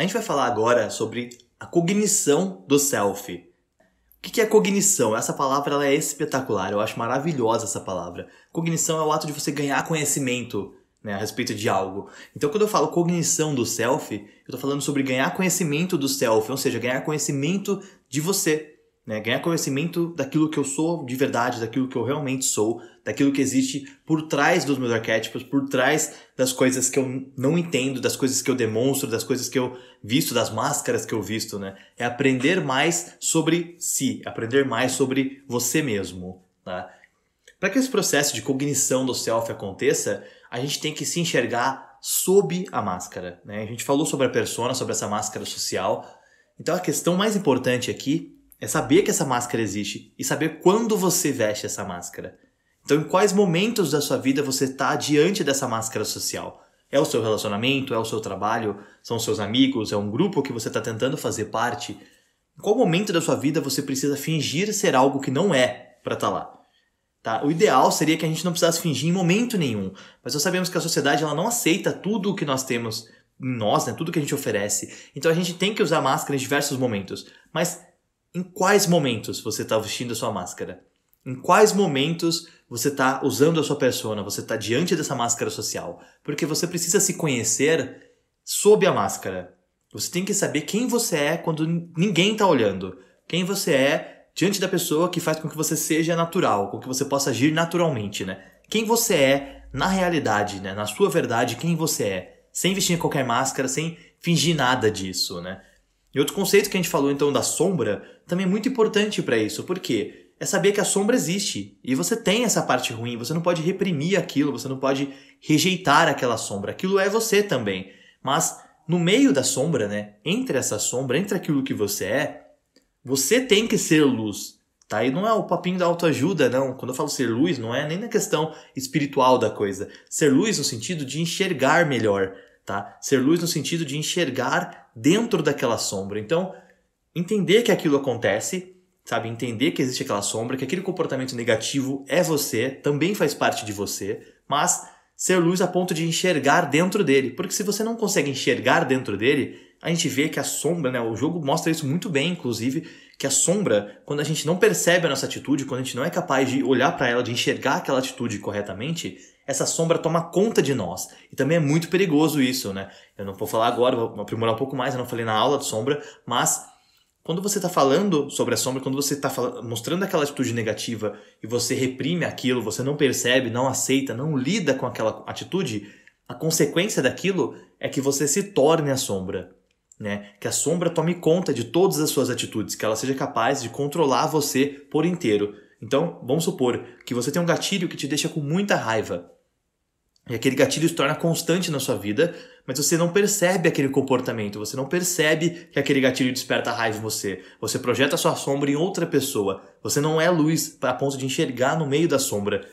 A gente vai falar agora sobre a cognição do self. O que é cognição? Essa palavra ela é espetacular, eu acho maravilhosa essa palavra. Cognição é o ato de você ganhar conhecimento né, a respeito de algo. Então, quando eu falo cognição do self, eu estou falando sobre ganhar conhecimento do self, ou seja, ganhar conhecimento de você. Né? Ganhar conhecimento daquilo que eu sou de verdade, daquilo que eu realmente sou, daquilo que existe por trás dos meus arquétipos, por trás das coisas que eu não entendo, das coisas que eu demonstro, das coisas que eu visto, das máscaras que eu visto, né? É aprender mais sobre si, aprender mais sobre você mesmo, tá? Para que esse processo de cognição do self aconteça, a gente tem que se enxergar sob a máscara, né? A gente falou sobre a persona, sobre essa máscara social. Então a questão mais importante aqui é saber que essa máscara existe e saber quando você veste essa máscara. Então, em quais momentos da sua vida você está diante dessa máscara social? É o seu relacionamento? É o seu trabalho? São seus amigos? É um grupo que você está tentando fazer parte? Em qual momento da sua vida você precisa fingir ser algo que não é para estar tá lá? Tá? O ideal seria que a gente não precisasse fingir em momento nenhum, mas nós sabemos que a sociedade ela não aceita tudo o que nós temos em nós, né? tudo que a gente oferece. Então a gente tem que usar máscara em diversos momentos. Mas em quais momentos você está vestindo a sua máscara? Em quais momentos você está usando a sua persona? Você está diante dessa máscara social? Porque você precisa se conhecer sob a máscara. Você tem que saber quem você é quando ninguém está olhando. Quem você é diante da pessoa que faz com que você seja natural, com que você possa agir naturalmente, né? Quem você é na realidade, né? Na sua verdade, quem você é. Sem vestir qualquer máscara, sem fingir nada disso, né? E outro conceito que a gente falou então da sombra também é muito importante para isso, porque é saber que a sombra existe e você tem essa parte ruim, você não pode reprimir aquilo, você não pode rejeitar aquela sombra, aquilo é você também. Mas no meio da sombra, né, entre essa sombra, entre aquilo que você é, você tem que ser luz. Tá? E não é o papinho da autoajuda, não. Quando eu falo ser luz, não é nem na questão espiritual da coisa. Ser luz no sentido de enxergar melhor, tá? Ser luz no sentido de enxergar dentro daquela sombra. Então, entender que aquilo acontece, sabe? Entender que existe aquela sombra, que aquele comportamento negativo é você, também faz parte de você, mas ser luz a ponto de enxergar dentro dele. Porque se você não consegue enxergar dentro dele, a gente vê que a sombra, né? O jogo mostra isso muito bem, inclusive, que a sombra, quando a gente não percebe a nossa atitude, quando a gente não é capaz de olhar para ela, de enxergar aquela atitude corretamente, essa sombra toma conta de nós. E também é muito perigoso isso, né? Eu não vou falar agora, vou aprimorar um pouco mais, eu não falei na aula de sombra, mas quando você está falando sobre a sombra, quando você está mostrando aquela atitude negativa e você reprime aquilo, você não percebe, não aceita, não lida com aquela atitude, a consequência daquilo é que você se torne a sombra. Né? Que a sombra tome conta de todas as suas atitudes, que ela seja capaz de controlar você por inteiro. Então, vamos supor que você tem um gatilho que te deixa com muita raiva. E aquele gatilho se torna constante na sua vida, mas você não percebe aquele comportamento, você não percebe que aquele gatilho desperta raiva em você. Você projeta a sua sombra em outra pessoa. Você não é luz a ponto de enxergar no meio da sombra.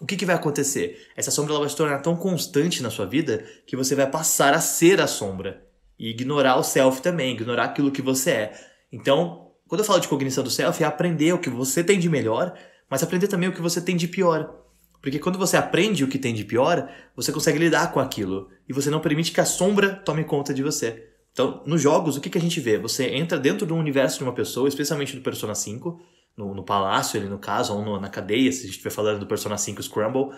O que, que vai acontecer? Essa sombra vai se tornar tão constante na sua vida que você vai passar a ser a sombra. E ignorar o self também, ignorar aquilo que você é. Então, quando eu falo de cognição do self, é aprender o que você tem de melhor, mas aprender também o que você tem de pior. Porque quando você aprende o que tem de pior, você consegue lidar com aquilo. E você não permite que a sombra tome conta de você. Então, nos jogos, o que, que a gente vê? Você entra dentro do universo de uma pessoa, especialmente do Persona 5, no, no palácio, ali no caso, ou no, na cadeia, se a gente estiver falando do Persona 5 Scramble.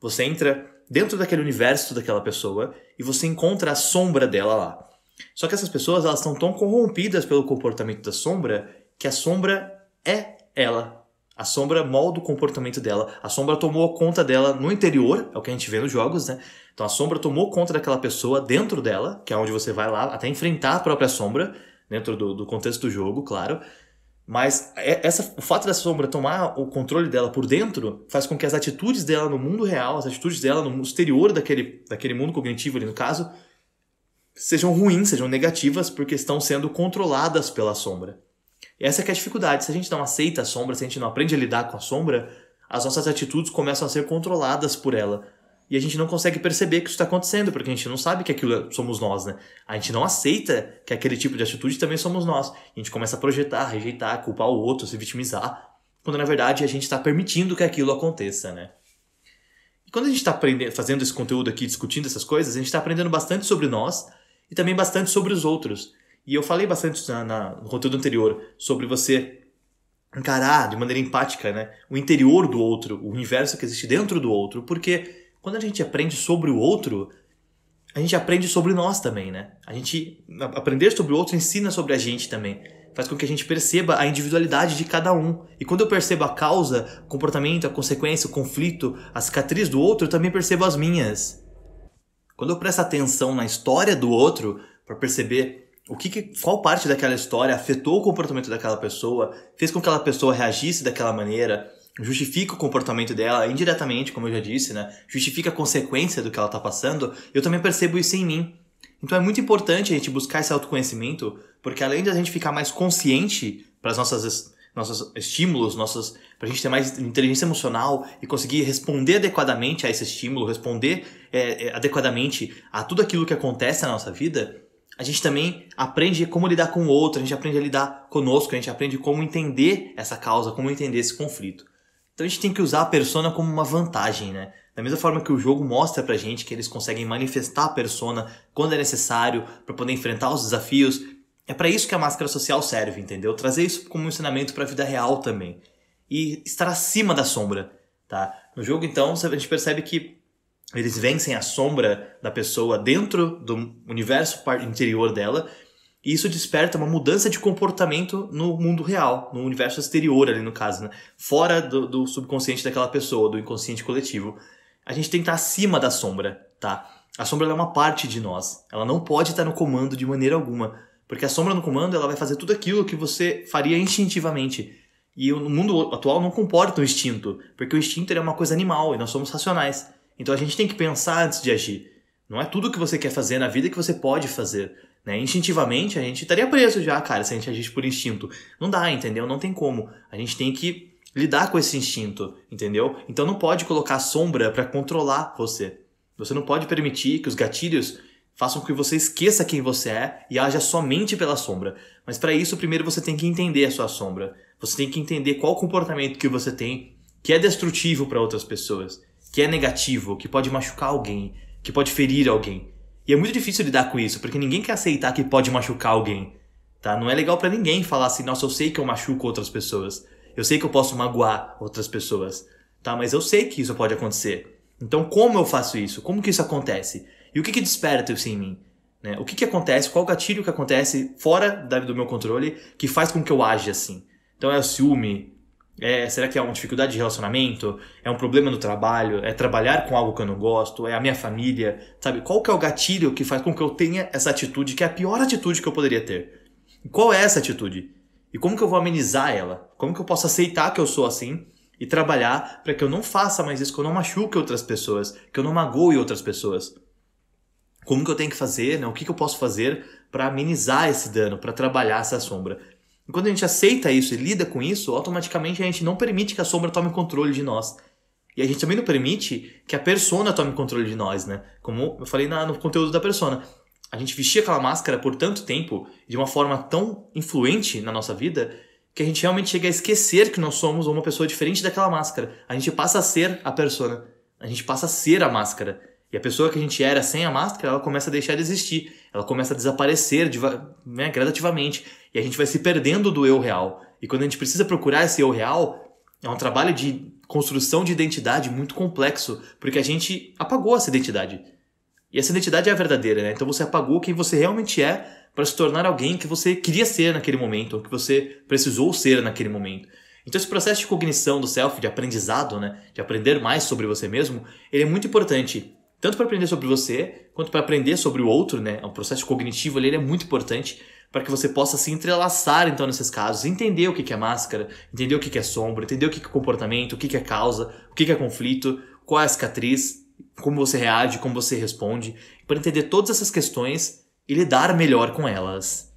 Você entra dentro daquele universo daquela pessoa e você encontra a sombra dela lá. Só que essas pessoas elas estão tão corrompidas pelo comportamento da sombra que a sombra é ela. A sombra molda o comportamento dela. A sombra tomou conta dela no interior, é o que a gente vê nos jogos, né? Então a sombra tomou conta daquela pessoa dentro dela, que é onde você vai lá até enfrentar a própria sombra, dentro do, do contexto do jogo, claro. Mas é, essa, o fato da sombra tomar o controle dela por dentro faz com que as atitudes dela no mundo real, as atitudes dela no exterior daquele, daquele mundo cognitivo ali no caso, sejam ruins, sejam negativas, porque estão sendo controladas pela sombra. E essa é, é a dificuldade. Se a gente não aceita a sombra, se a gente não aprende a lidar com a sombra, as nossas atitudes começam a ser controladas por ela. E a gente não consegue perceber que isso está acontecendo, porque a gente não sabe que aquilo somos nós, né? A gente não aceita que aquele tipo de atitude também somos nós. A gente começa a projetar, rejeitar, culpar o outro, se vitimizar, quando na verdade a gente está permitindo que aquilo aconteça, né? E quando a gente está fazendo esse conteúdo aqui, discutindo essas coisas, a gente está aprendendo bastante sobre nós e também bastante sobre os outros. E eu falei bastante na, na, no conteúdo anterior sobre você encarar de maneira empática né, o interior do outro, o universo que existe dentro do outro, porque quando a gente aprende sobre o outro, a gente aprende sobre nós também, né? A gente aprender sobre o outro ensina sobre a gente também. Faz com que a gente perceba a individualidade de cada um. E quando eu percebo a causa, o comportamento, a consequência, o conflito, a cicatriz do outro, eu também percebo as minhas. Quando eu presto atenção na história do outro para perceber o que, que, qual parte daquela história afetou o comportamento daquela pessoa, fez com que aquela pessoa reagisse daquela maneira, justifica o comportamento dela indiretamente, como eu já disse, né? Justifica a consequência do que ela está passando, eu também percebo isso em mim. Então é muito importante a gente buscar esse autoconhecimento, porque além de a gente ficar mais consciente para as nossas nossos estímulos, nossos para a gente ter mais inteligência emocional e conseguir responder adequadamente a esse estímulo, responder é, é, adequadamente a tudo aquilo que acontece na nossa vida, a gente também aprende como lidar com o outro, a gente aprende a lidar conosco, a gente aprende como entender essa causa, como entender esse conflito. Então a gente tem que usar a persona como uma vantagem, né? Da mesma forma que o jogo mostra pra gente que eles conseguem manifestar a persona quando é necessário para poder enfrentar os desafios, é para isso que a máscara social serve, entendeu? Trazer isso como um ensinamento para a vida real também. E estar acima da sombra, tá? No jogo então, a gente percebe que eles vencem a sombra da pessoa dentro do universo interior dela, e isso desperta uma mudança de comportamento no mundo real, no universo exterior ali no caso, né? fora do, do subconsciente daquela pessoa, do inconsciente coletivo. A gente tem que estar acima da sombra, tá? A sombra é uma parte de nós, ela não pode estar no comando de maneira alguma, porque a sombra no comando ela vai fazer tudo aquilo que você faria instintivamente. E o mundo atual não comporta o instinto, porque o instinto é uma coisa animal e nós somos racionais. Então a gente tem que pensar antes de agir. Não é tudo que você quer fazer na vida que você pode fazer. Né? Instintivamente a gente estaria preso já, cara, se a gente agisse por instinto. Não dá, entendeu? Não tem como. A gente tem que lidar com esse instinto, entendeu? Então não pode colocar sombra para controlar você. Você não pode permitir que os gatilhos façam com que você esqueça quem você é e haja somente pela sombra. Mas para isso, primeiro você tem que entender a sua sombra. Você tem que entender qual comportamento que você tem que é destrutivo para outras pessoas que é negativo, que pode machucar alguém, que pode ferir alguém. E é muito difícil lidar com isso, porque ninguém quer aceitar que pode machucar alguém. Tá? Não é legal para ninguém falar assim, nossa, eu sei que eu machuco outras pessoas. Eu sei que eu posso magoar outras pessoas. Tá? Mas eu sei que isso pode acontecer. Então, como eu faço isso? Como que isso acontece? E o que, que desperta isso em mim? Né? O que, que acontece? Qual gatilho que acontece fora do meu controle que faz com que eu age assim? Então é o ciúme, é, será que é uma dificuldade de relacionamento? É um problema no trabalho? É trabalhar com algo que eu não gosto? É a minha família? Sabe? Qual que é o gatilho que faz com que eu tenha essa atitude, que é a pior atitude que eu poderia ter? E qual é essa atitude? E como que eu vou amenizar ela? Como que eu posso aceitar que eu sou assim e trabalhar para que eu não faça mais isso, que eu não machuque outras pessoas, que eu não magoe outras pessoas? Como que eu tenho que fazer? Né? O que, que eu posso fazer para amenizar esse dano, para trabalhar essa sombra? E quando a gente aceita isso e lida com isso, automaticamente a gente não permite que a sombra tome controle de nós. E a gente também não permite que a persona tome controle de nós, né? Como eu falei na, no conteúdo da persona. A gente vestia aquela máscara por tanto tempo, de uma forma tão influente na nossa vida, que a gente realmente chega a esquecer que nós somos uma pessoa diferente daquela máscara. A gente passa a ser a persona. A gente passa a ser a máscara. E a pessoa que a gente era sem a máscara, ela começa a deixar de existir. Ela começa a desaparecer né, gradativamente. E a gente vai se perdendo do eu real. E quando a gente precisa procurar esse eu real, é um trabalho de construção de identidade muito complexo, porque a gente apagou essa identidade. E essa identidade é a verdadeira, né? Então você apagou quem você realmente é para se tornar alguém que você queria ser naquele momento, ou que você precisou ser naquele momento. Então esse processo de cognição do self, de aprendizado, né, de aprender mais sobre você mesmo, ele é muito importante tanto para aprender sobre você, quanto para aprender sobre o outro, né? O processo cognitivo ali é muito importante para que você possa se entrelaçar, então, nesses casos, entender o que é máscara, entender o que é sombra, entender o que é comportamento, o que é causa, o que é conflito, qual é a cicatriz, como você reage, como você responde, para entender todas essas questões e lidar melhor com elas.